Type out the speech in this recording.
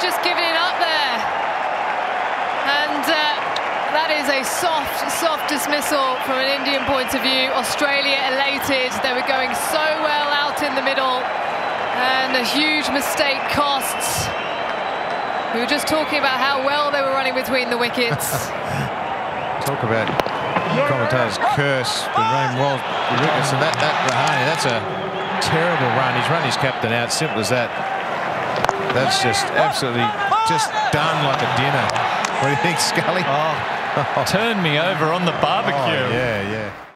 just given it up there. And uh, that is a soft, soft dismissal from an Indian point of view. Australia elated. They were going so well out in the middle. And a huge mistake costs. We were just talking about how well they were running between the wickets. Talk about commentators curse the rain well the wickets and that that that's a terrible run. He's run his captain out, simple as that. That's just absolutely just done like a dinner. What do you think, Scully? Oh, turn me over on the barbecue. Oh, yeah, yeah.